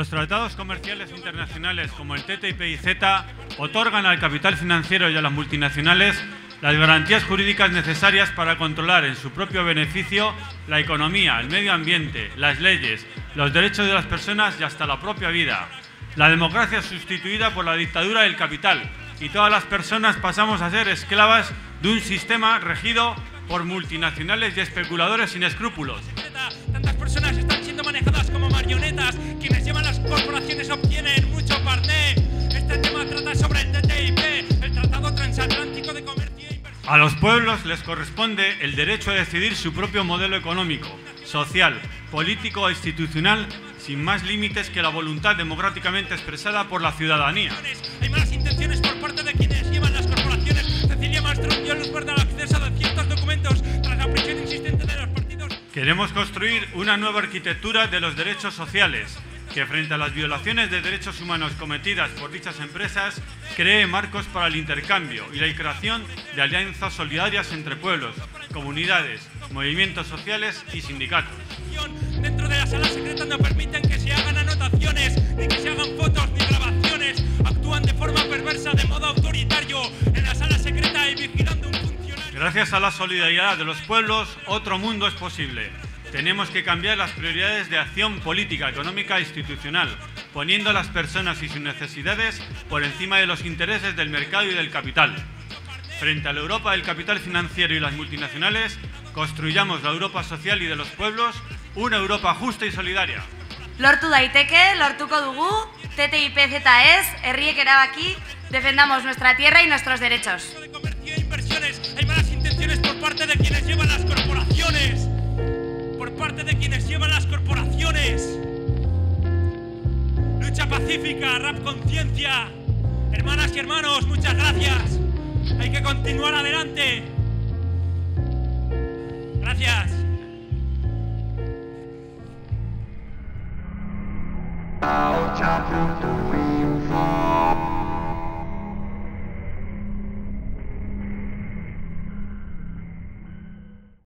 los tratados comerciales internacionales como el TTIP y CETA otorgan al capital financiero y a las multinacionales las garantías jurídicas necesarias para controlar en su propio beneficio la economía, el medio ambiente, las leyes, los derechos de las personas y hasta la propia vida. La democracia sustituida por la dictadura del capital y todas las personas pasamos a ser esclavas de un sistema regido por multinacionales y especuladores sin escrúpulos. Tantas personas están siendo manejadas como marionetas. Quienes llevan las corporaciones A los pueblos les corresponde el derecho a decidir su propio modelo económico, social, político e institucional sin más límites que la voluntad democráticamente expresada por la ciudadanía. Hay malas intenciones por parte de quienes llevan las corporaciones. Cecilia acceso de ciertos documentos tras la presión insistente de los partidos. Queremos construir una nueva arquitectura de los derechos sociales que frente a las violaciones de derechos humanos cometidas por dichas empresas cree marcos para el intercambio y la creación de alianzas solidarias entre pueblos, comunidades, movimientos sociales y sindicatos. Dentro de no permiten que se hagan anotaciones, ni que se hagan fotos ni grabaciones. Actúan de forma perversa, de modo autoritario. En la sala secreta y vigilando un funcionario. Gracias a la solidaridad de los pueblos, otro mundo es posible. Tenemos que cambiar las prioridades de acción política, económica e institucional, poniendo a las personas y sus necesidades por encima de los intereses del mercado y del capital. Frente a la Europa del capital financiero y las multinacionales, construyamos la Europa social y de los pueblos, una Europa justa y solidaria. Lortu daiteke, lortuko dugu, TTIP ZS, herriek erabaki, defendamos nuestra tierra y nuestros derechos. Lucha pacífica, rap conciencia. Hermanas y hermanos, muchas gracias. Hay que continuar adelante. Gracias.